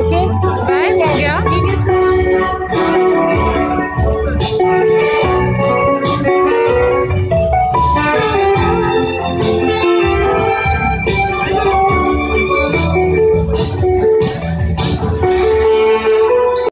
okay? Bye.